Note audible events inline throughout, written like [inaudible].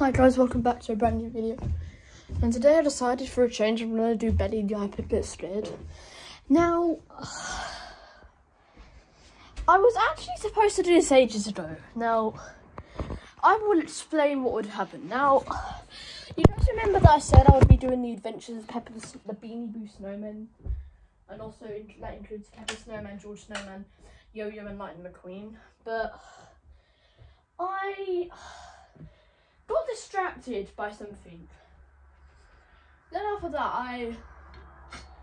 Hi guys, welcome back to a brand new video. And today I decided for a change I'm going to do Betty the iPad Scared. Now, [sighs] I was actually supposed to do this ages ago. Now, I will explain what would happen. Now, [sighs] you guys remember that I said I would be doing the adventures of Pepper the, the Beanie Boo Snowman? And also that includes Pepper Snowman, George Snowman, Yo-Yo and Lightning McQueen. But [sighs] I got distracted by something. Then after that, I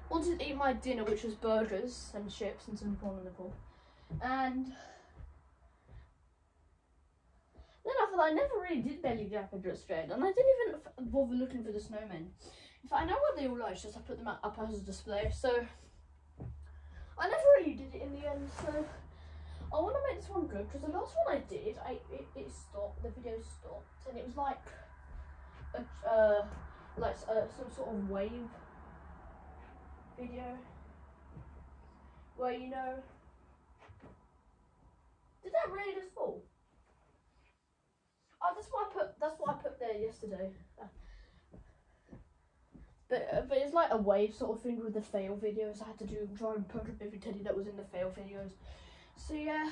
wanted to eat my dinner, which was burgers and chips and some corn on the cob. And then after that, I never really did belly jack or just straight, and I didn't even bother looking for the snowmen. In fact, I know what they all it's just I put them up as a display. So I never really did it in the end. So I want to make this one good because the last one I did, I it, it stopped. The video stopped, and it was like a uh, like uh, some sort of wave video where you know. Did that really just fall? Oh, that's what I put. That's what I put there yesterday. But uh, but it's like a wave sort of thing with the fail videos. I had to do try and put up every teddy that was in the fail videos. So yeah,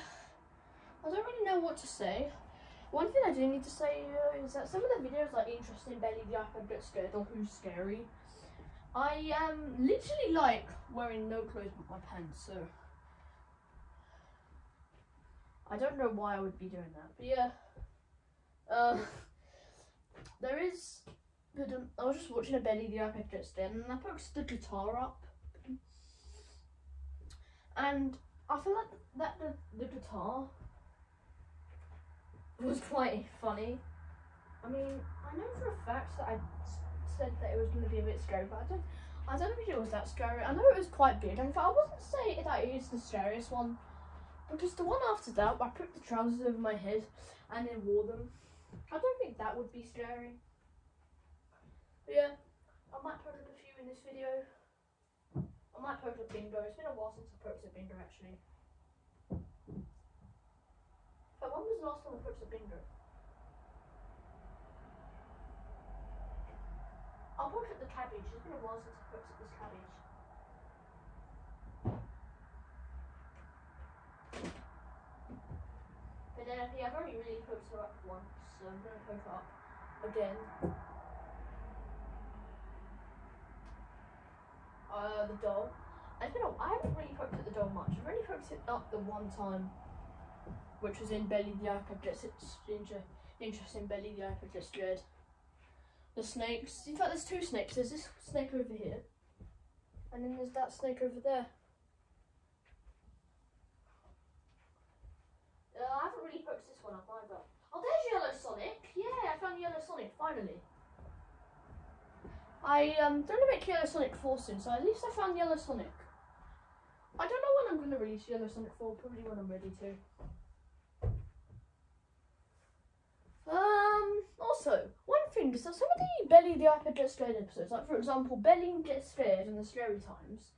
I don't really know what to say. One thing I do need to say uh, is that some of the videos like interesting belly jack and get scared or who's scary. I am literally like wearing no clothes but my pants, so I don't know why I would be doing that. But yeah, uh, [laughs] there is. Um, I was just watching a belly and get scared, and I put the guitar up, and I feel like that the, the guitar was quite funny. I mean, I know for a fact that I said that it was going to be a bit scary, but I don't. I don't think it was that scary. I know it was quite big, and I wasn't say that it is the scariest one, because the one after that, I put the trousers over my head and then wore them. I don't think that would be scary. But yeah, I might put up a few in this video. I might post a bingo. It's been a while since I posted a bingo actually. But when was the last time I posted a bingo? I'll post the cabbage. It's been a while since I posted this cabbage. But then yeah, I've only really posted up once, so I'm gonna post up again. Uh, the doll. I don't know. I haven't really poked at the doll much. I've only poked it up the one time, which was in Belly the its inter- interesting Belly the gets dread. The snakes. In fact, there's two snakes. There's this snake over here, and then there's that snake over there. Uh, I haven't really poked this one up either. Oh, there's Yellow Sonic. Yeah, I found Yellow Sonic finally. I um don't know make Yellow Sonic 4 soon, so at least I found Yellow Sonic. I don't know when I'm going to release Yellow Sonic 4, probably when I'm ready to. Um, also, one thing is that some of the Belly the iPad Get Scared episodes, like for example, Belly Gets Scared and the Scary Times,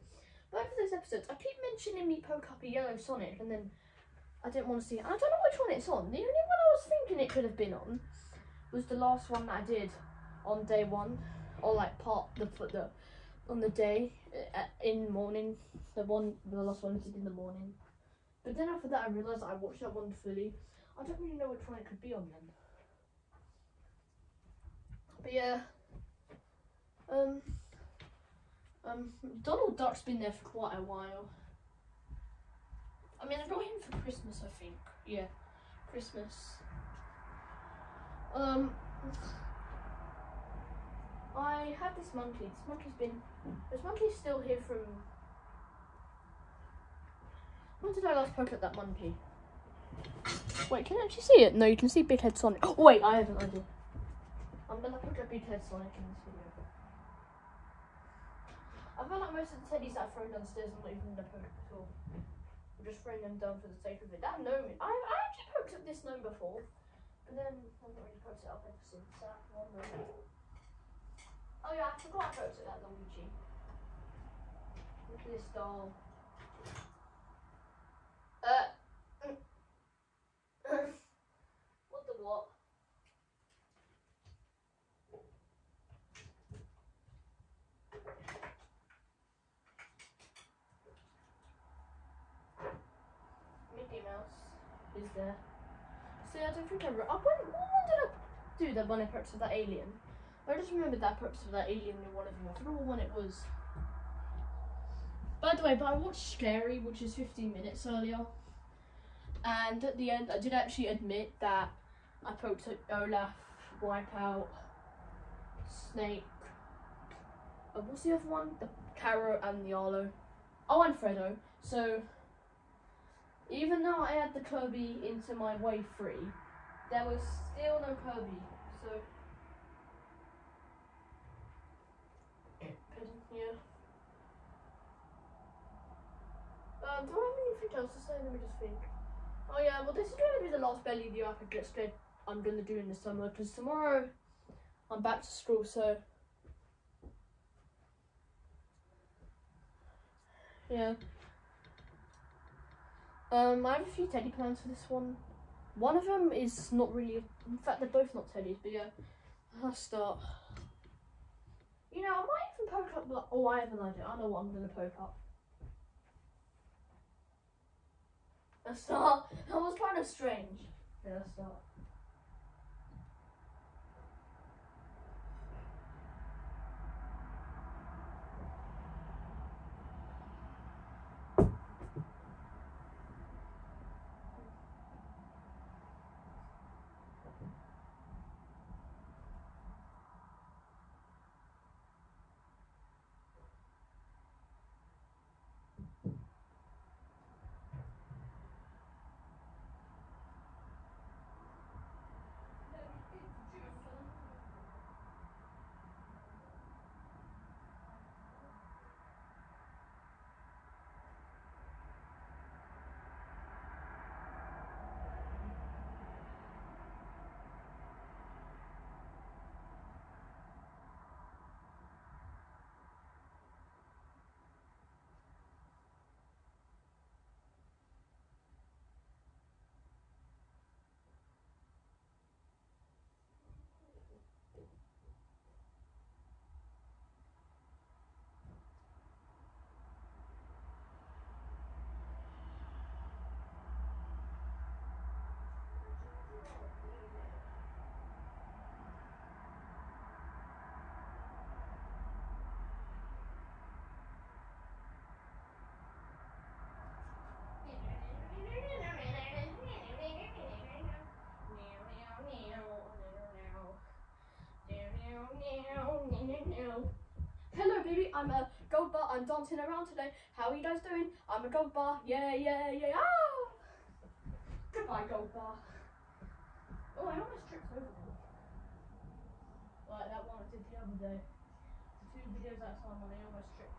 both of those episodes, I keep mentioning me poke up a Yellow Sonic and then I didn't want to see it. I don't know which one it's on. The only one I was thinking it could have been on was the last one that I did on day one or like part the the on the day uh, in morning the one the last one I did in the morning. But then after that I realised I watched that one fully. I don't really know which one it could be on then. But yeah um um Donald Duck's been there for quite a while. I mean I got him for Christmas I think. Yeah Christmas. Um I had this monkey. This monkey's been. This monkey's still here from. When did I last poke at that monkey? Wait, can you actually see it? No, you can see Big Head Sonic. Oh, wait, I have an idea. I'm gonna poke at Big Head Sonic in this video. I feel like most of the teddies that I've thrown downstairs, I'm not even gonna poke at all. I'm just throwing them down for the sake of it. That gnome, I, I actually poked at this gnome before, but then I've not really poked it up ever since that one moment. Oh yeah, I forgot I wrote it that Luigi. Look at this doll. Uh. Mm. [coughs] what the what? Mickey Mouse is there. See, I don't think I wrote. I went, what one did I do the bunny I purchased that alien? I just remembered that I purchased that alien in one of them. I forgot when it was. By the way, but I watched Scary, which is 15 minutes earlier. And at the end, I did actually admit that I poked at Olaf, Wipeout, Snake. Uh, what's the other one? The Caro and the Arlo. Oh, and Fredo. So, even though I had the Kirby into my wave three, there was still no Kirby. So, yeah. Um, do I have anything else to say? Let me just think. Oh yeah, well this is going to be the last belly video I could get straight I'm going to do in the summer because tomorrow I'm back to school so yeah. Um, I have a few teddy plans for this one. One of them is not really, in fact they're both not teddies, but yeah, I'll start. You know, I might even poke up, oh I have an idea, I know what I'm going to poke up. A star. That was kind of strange. Yeah, a star. I'm a gold bar. I'm dancing around today. How are you guys doing? I'm a gold bar. Yeah, yeah, yeah. Ah! Goodbye, gold bar. Oh, I almost tripped over them. Like that one I did the other day. The two videos outside when I almost tripped.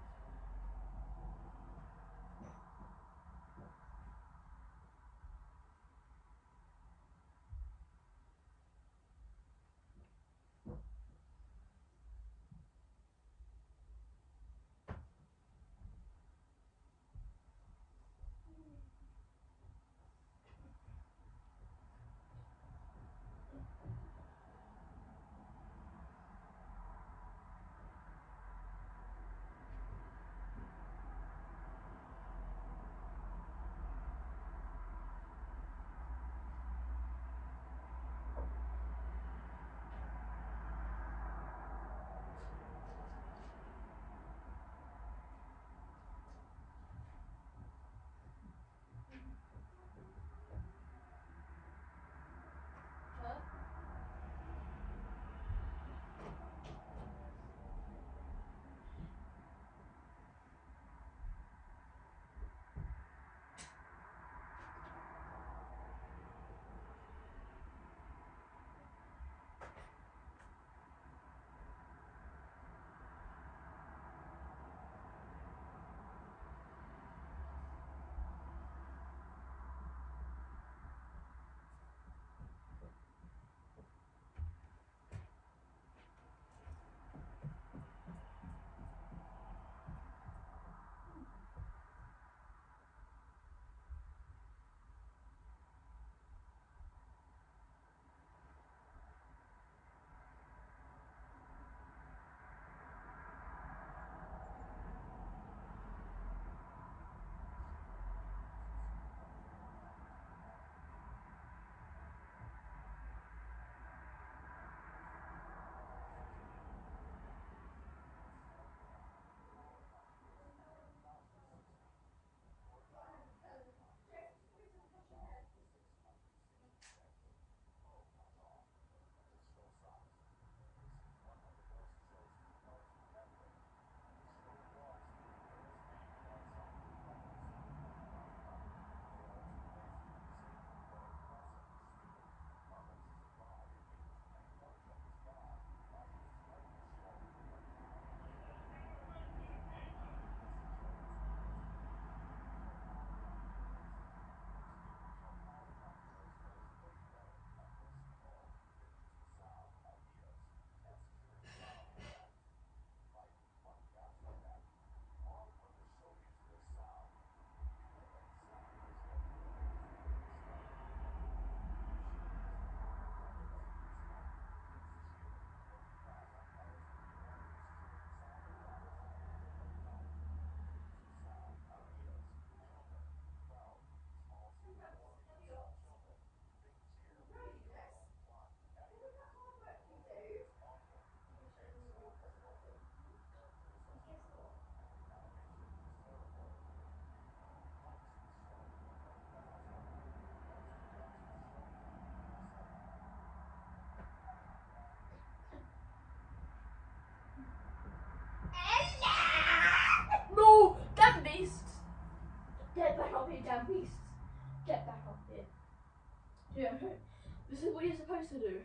Supposed to do?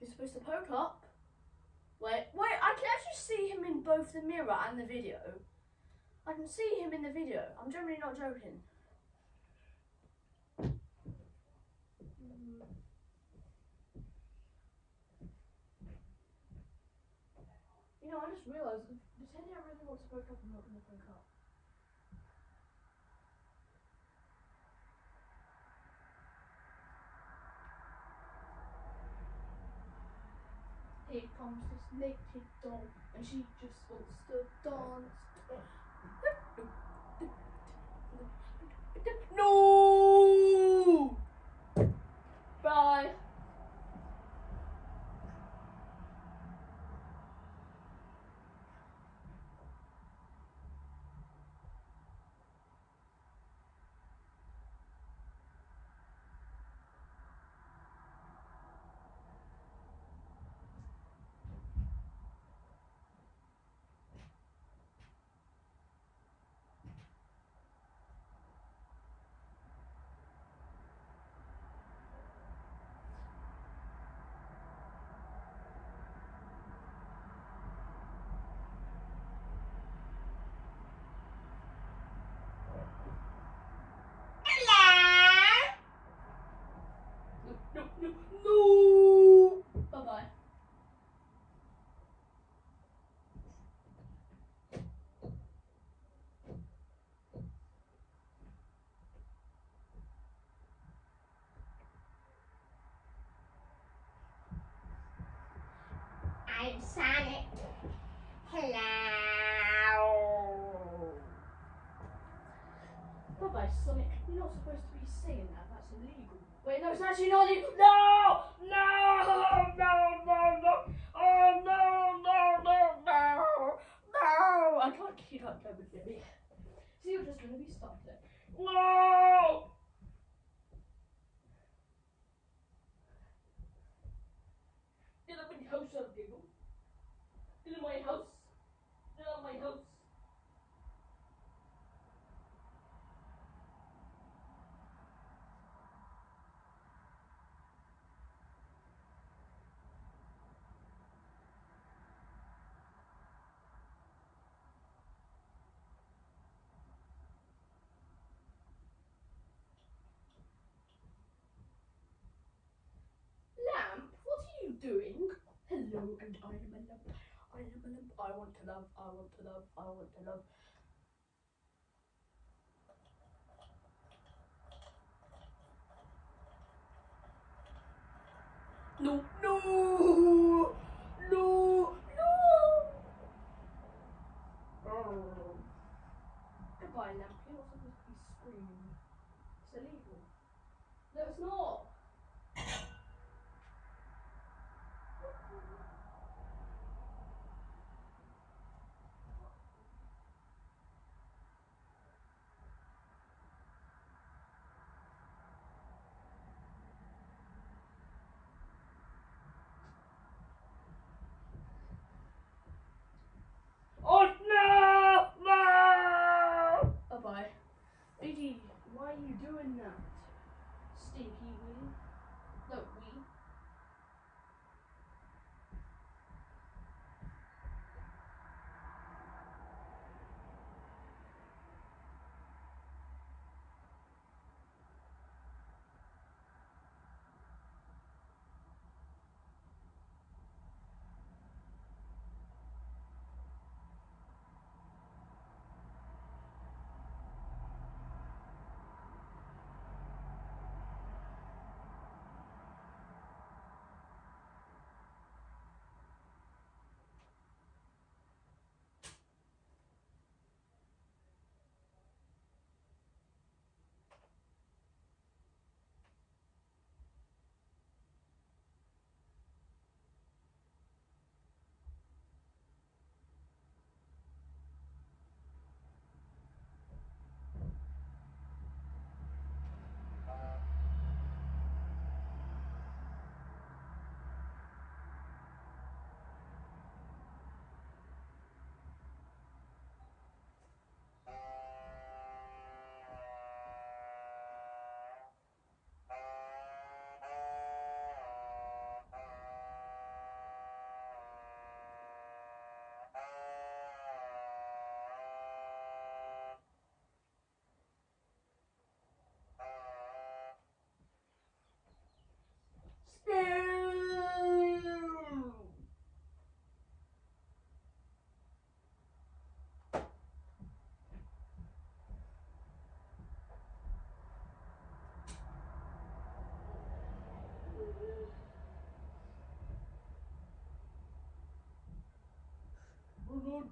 You're supposed to poke up. Wait, wait, I can actually see him in both the mirror and the video. I can see him in the video. I'm generally not joking. You know, I just realised, pretending I really want to poke up, I'm not going to poke up. Here comes this naked doll, and she just wants to dance. No! Bye. No, no, no! Bye bye. I'm Sonic. Hello. Bye bye, Sonic. You're not supposed to be saying that. That's illegal. Wait, no, it's actually not illegal. No! No! No! No! No! Oh no! No! No! No! No! I can't keep up with me. So you're just gonna be stuck there. No! Get up in your house, up, giggle. In my house. Get out my house. Lamp, what are you doing? Hello, and I am a lamp. I am a lamp. I want to love. I want to love. I want to love. No, no, no, no. Oh. Goodbye, lamp. You're not supposed to be screaming. It's illegal. No, it's not.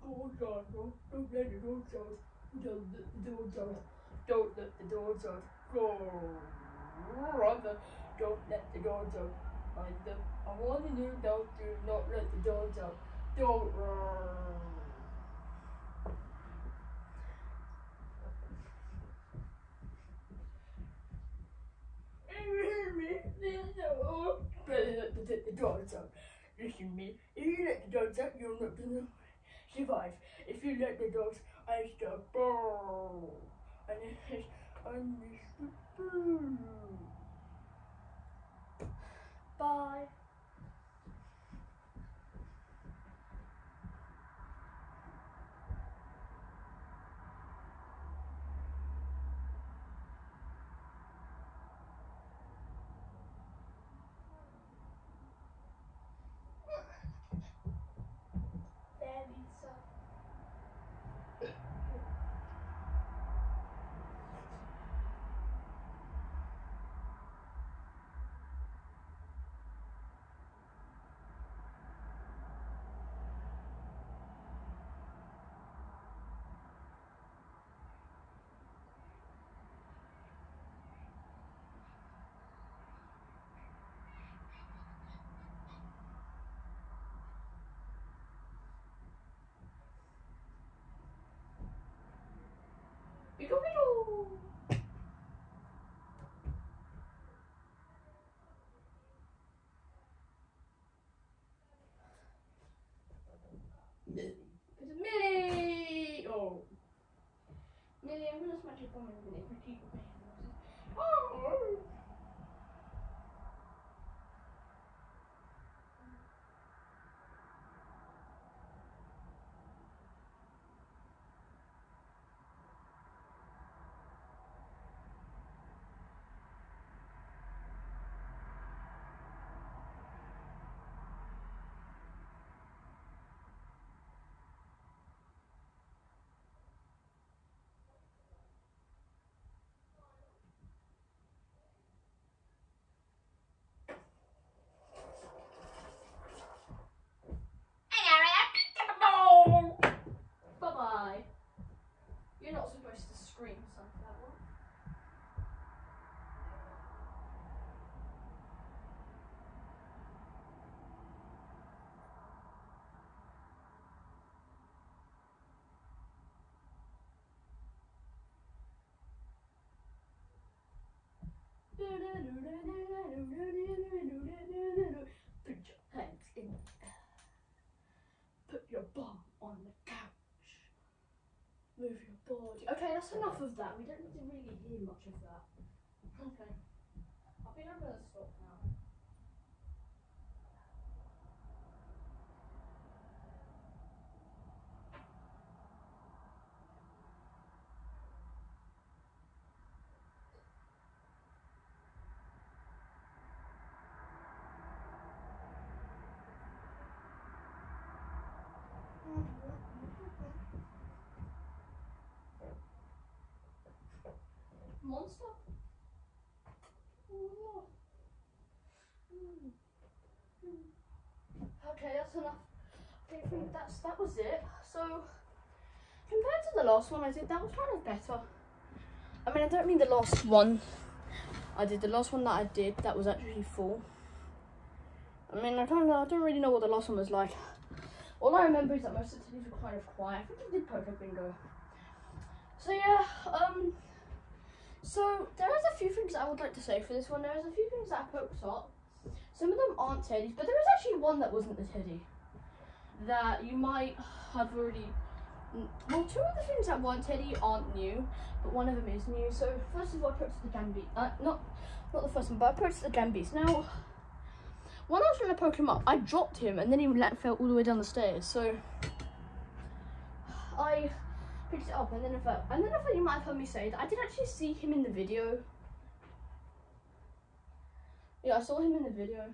Doors out. Don't, don't let the doors out. Don't let the doors out. Don't let the doors out. Go. Rather, don't let the doors out. Either. I want don't do not let the doors out. Don't. Run. Don't let the dogs out. Listen me, if you let the dogs out, you're not gonna survive. If you let the dogs, I start boom. And it says, I'm Mr. Boom. Bye. Biddle biddle. It's Millie! Oh. Millie, I'm gonna smash your phone in a minute. My teeth are paying. Oh! Bye bye. You're not supposed to scream sunflower. Put your hands in the air. Put your bum on the couch. Body. Okay, that's enough of that. We don't need to really hear much of that. Okay. I think I'm gonna stop now. Monster? Okay, that's enough. I think that's that was it. So compared to the last one I did, that was kind of better. I mean I don't mean the last one I did, the last one that I did that was actually full. I mean I don't I don't really know what the last one was like. All I remember is that most of the things were kind of quiet. I think I did Poker Bingo. So yeah, um so there is a few things I would like to say for this one. There is a few things that I poked up. Some of them aren't teddies, but there is actually one that wasn't the teddy that you might have already. Well, two of the things that weren't teddy aren't new, but one of them is new. So first of all, I purchased the Gambi. Uh, not not the first one, but I purchased the Gambis. Now, when I was trying to poke him up, I dropped him, and then he let fell all the way down the stairs. So I picked it up and then I and then I thought you might have heard me say that I did actually see him in the video. Yeah, I saw him in the video.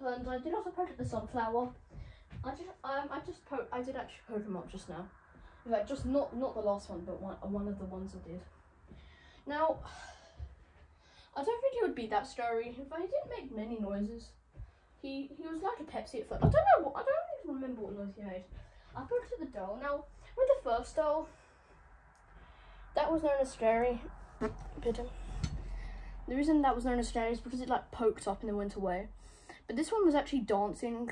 And I did also poke the sunflower. I just, um, I just po- I did actually poke him up just now. In fact, just not not the last one, but one one of the ones I did. Now, [sighs] I don't think he would be that scary. If I didn't make many noises, He he was like a Pepsi at first. I don't know what I don't even remember what noise he made. Poked at the doll. Now with the first doll, that was known as scary. Pardon. The reason that was known as scary is because it like poked up and then went away. But this one was actually dancing,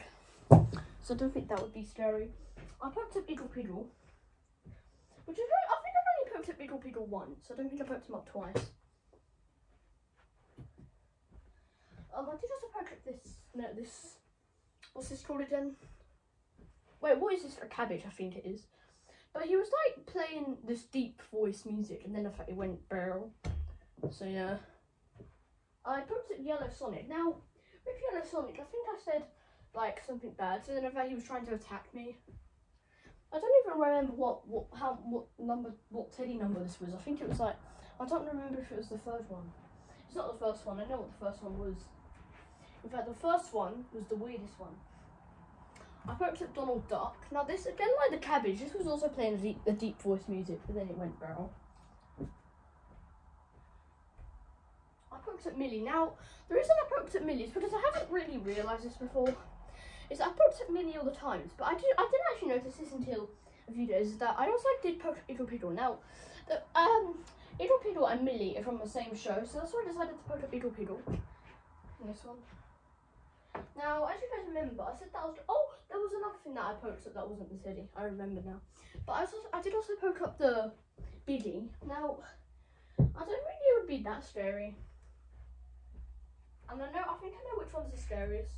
so I don't think that would be scary. I poked at Eagle Piddle, which is very, I think I've only poked at Eagle Piddle once. I don't think I poked him up twice. Um, I did also poke at this. No, this. What's this called again? Wait, what is this? A cabbage, I think it is. But he was like playing this deep voice music, and then I thought it went barrel. So yeah. I poked at Yellow Sonic. Now, with Yellow Sonic, I think I said like something bad. So then I thought he was trying to attack me. I don't even remember what what how what number what Teddy number this was. I think it was like I don't remember if it was the third one. It's not the first one. I know what the first one was. In fact, the first one was the weirdest one. I poked at Donald Duck. Now this again, like the cabbage, this was also playing the deep, the deep voice music, but then it went barrel. I poked at Millie. Now the reason I poked at Millie is because I haven't really realised this before. Is I poked at Millie all the times, but I did I didn't actually notice this until a few days. That I also did poke at Eagle Piddle. Now, the um Eagle Piddle and Millie are from the same show, so that's why I decided to poke at Eagle Piddle. This one. Now, as you guys remember, I said that was oh, there was another thing that I poked up that wasn't the teddy. I remember now, but I also I did also poke up the Biddy. Now, I don't think it would be that scary. And I know I think I know which one's the scariest.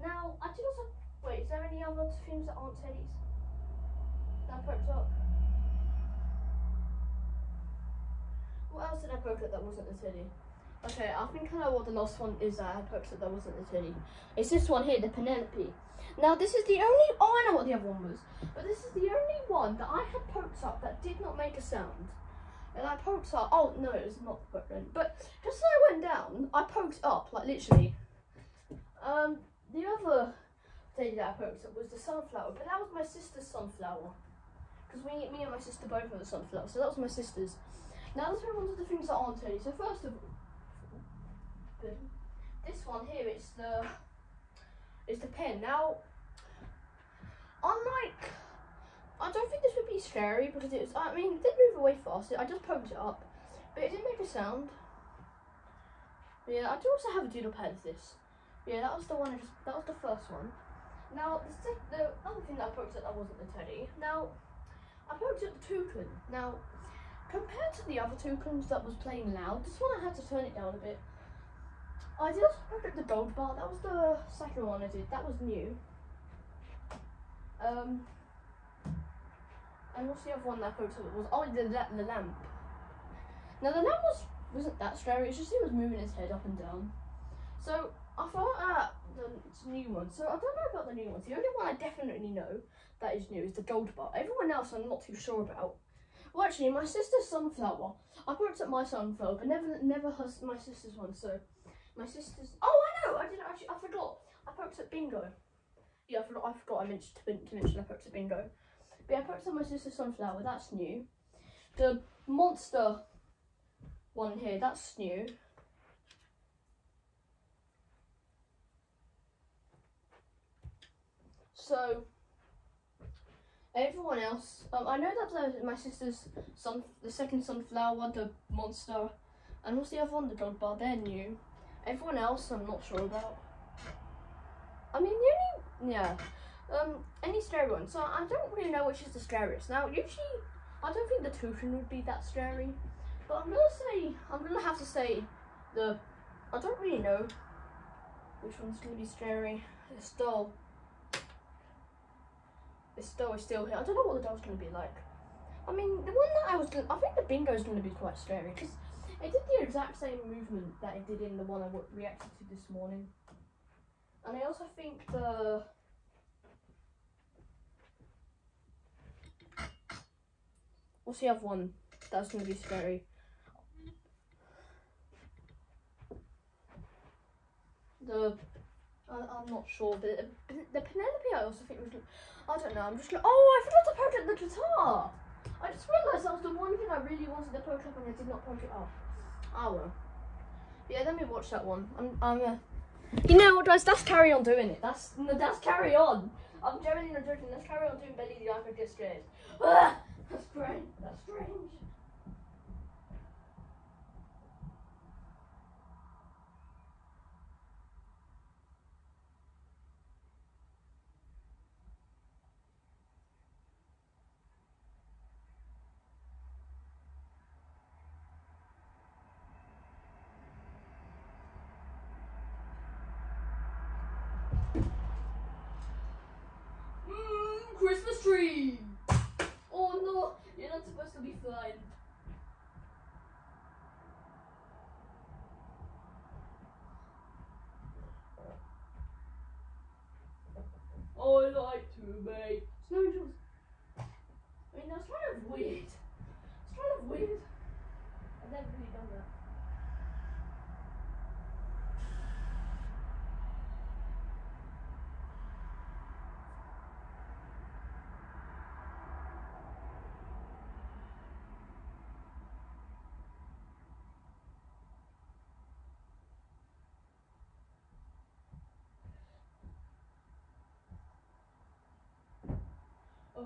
Now, I did also wait. Is there any other things that aren't teddies that I poked up? What else did I poke up that wasn't the teddy? Okay, I think I know what the last one is that I poked at that wasn't the teddy. It's this one here, the Penelope. Now, this is the only. Oh, I know what the other one was. But this is the only one that I had poked up that did not make a sound. And I poked up. Oh, no, it was not the Brooklyn. But just as I went down, I poked up, like literally. Um, the other teddy that I poked up was the sunflower, but that was my sister's sunflower. Because me, me and my sister both have a sunflower, so that was my sister's. Now let's move on to the things that aren't teddy. So first of all, this one here, it's the it's the pen. Now, unlike, I don't think this would be scary because it was. I mean, it did move away fast. I just poked it up, but it didn't make a sound. Yeah, I do also have a doodle of this. Yeah, that was the one. I just that was the first one. Now the, the other thing that I poked at that wasn't the teddy. Now I poked at the toucan. Now compared to the other toucans that was playing loud, this one I had to turn it down a bit. I did also poke at the gold bar. That was the second one I did. That was new. Um, and what's the other one that I at? Was oh the la- the lamp. Now the lamp was wasn't that scary. It's just he was moving his head up and down. So I thought at the new one. So I don't know about the new ones. The only one I definitely know that is new is the gold bar. Everyone else I'm not too sure about. Well, actually, my sister's sunflower. I at my sunflower, but never never her, my sister's one. So my sister's. Oh, I know. I didn't actually. I forgot. I poked at bingo. Yeah, I forgot. I forgot. I mentioned to, to mention I poked at bingo. But yeah, I poked at my sister's sunflower. That's new. The monster one here. That's new. So everyone else, um, I know that the, my sister's sun, the second sunflower, the monster, and what's the other one? The gold bar. They're new. Everyone else, I'm not sure about. I mean, the only yeah, um, any scary one. So I don't really know which is the scariest. Now, usually, I don't think the toucan would be that scary, but I'm gonna say I'm gonna have to say the. I don't really know which one's gonna be scary. This doll. This doll is still here. I don't know what the doll's gonna be like. I mean, the one that I was gonna, I think the bingo's gonna be quite scary because it did the exact same movement that it did in the one I reacted to this morning. And I also think the. What's the other one that's going to be scary? The. I, I'm not sure, but the, the Penelope I also think was. I don't know, I'm just gonna... Oh, I forgot to poke at the guitar! I just realised that was the one thing I really wanted to poke up and I did not poke it up. Well. Yeah, let me watch that one. I'm, I'm uh, You know what, guys? Let's carry on doing it. That's no, let's carry on. I'm genuinely not joking. Let's carry on doing Belly the iPad Get Scared. Ah, that's strange. That's strange. Mmm, Christmas tree. Oh no, you're not to. I like to make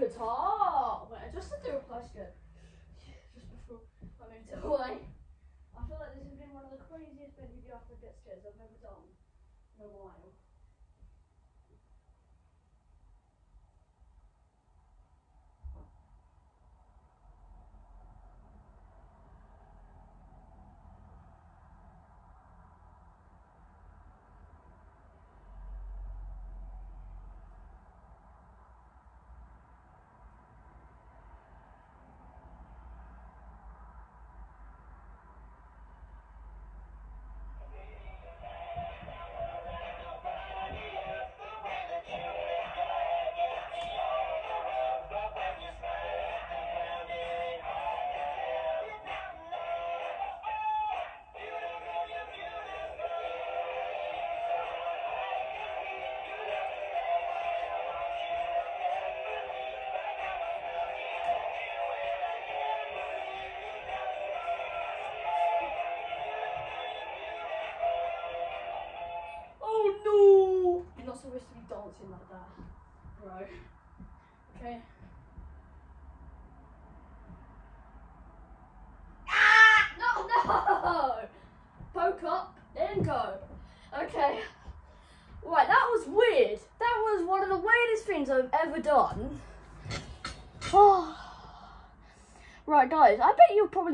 Guitar! Wait, I just did do a question. Just before I moved away. I feel like this has been one of the craziest video after get scares I've ever done in a while.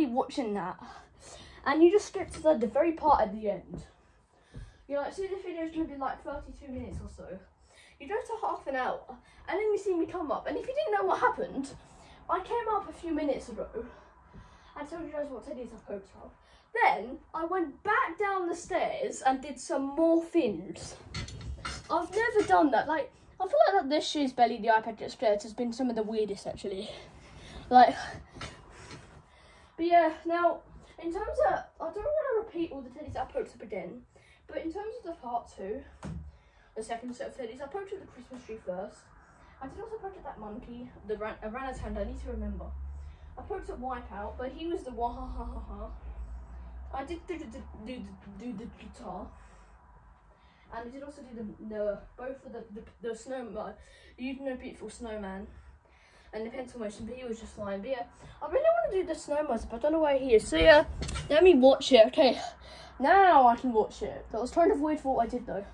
Watching that. And you just skipped to the, the very part at the end. You're like, see, this video is going to be like 32 minutes or so. You go to half an hour, and then you see me come up. And if you didn't know what happened, I came up a few minutes ago. I told you guys what Teddy's poked up. Then I went back down the stairs and did some more things. I've never done that. Like, I feel like that this year's Belly the iPad Get Scared has been some of the weirdest actually. Like, but yeah, now, in terms of, I don't want to repeat all the teddies I poked up again, but in terms of the part two, the second set of teddies, I up the Christmas tree first. I did also poke at that monkey, the ran- orangutan, I need to remember. I at Wipeout, but he was the wah ha ha ha ha. I did do, do, do, do, do the guitar. And I did also do the, the both of the, the, the snowman, uh, you know, beautiful snowman and the pencil motion, but he was just flying. But yeah, I really want to do the snow snowman, but I don't know where he is. So yeah, let me watch it. Okay, now I can watch it. That was kind of weird for what I did though.